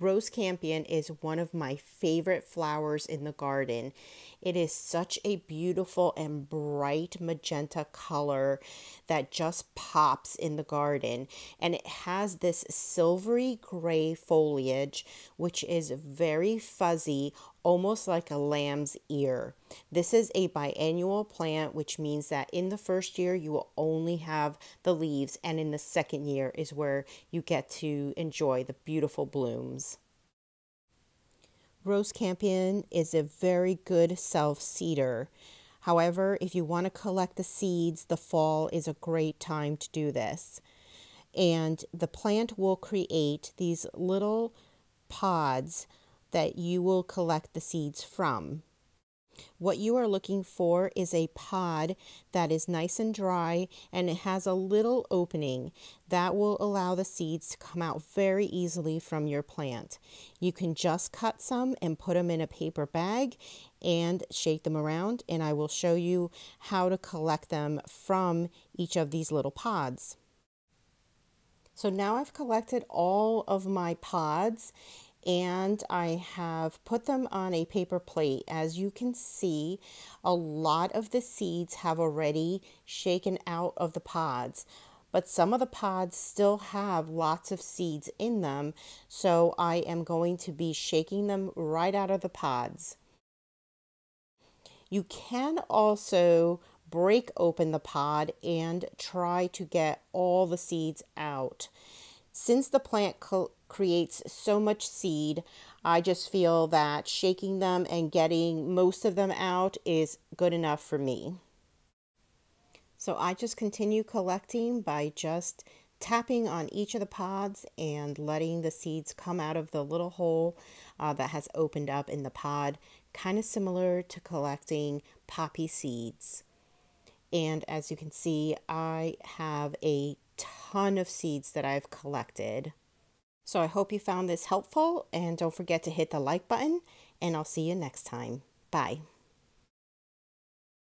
Rose campion is one of my favorite flowers in the garden. It is such a beautiful and bright magenta color that just pops in the garden. And it has this silvery gray foliage, which is very fuzzy, almost like a lamb's ear. This is a biannual plant, which means that in the first year you will only have the leaves, and in the second year is where you get to enjoy the beautiful blooms. Rose campion is a very good self seeder. However, if you want to collect the seeds, the fall is a great time to do this. And the plant will create these little pods that you will collect the seeds from. What you are looking for is a pod that is nice and dry and it has a little opening that will allow the seeds to come out very easily from your plant. You can just cut some and put them in a paper bag and shake them around and I will show you how to collect them from each of these little pods. So now I've collected all of my pods and I have put them on a paper plate. As you can see, a lot of the seeds have already shaken out of the pods, but some of the pods still have lots of seeds in them, so I am going to be shaking them right out of the pods. You can also break open the pod and try to get all the seeds out. Since the plant creates so much seed, I just feel that shaking them and getting most of them out is good enough for me. So I just continue collecting by just tapping on each of the pods and letting the seeds come out of the little hole uh, that has opened up in the pod, kind of similar to collecting poppy seeds. And as you can see, I have a ton of seeds that I've collected. So I hope you found this helpful and don't forget to hit the like button and I'll see you next time. Bye.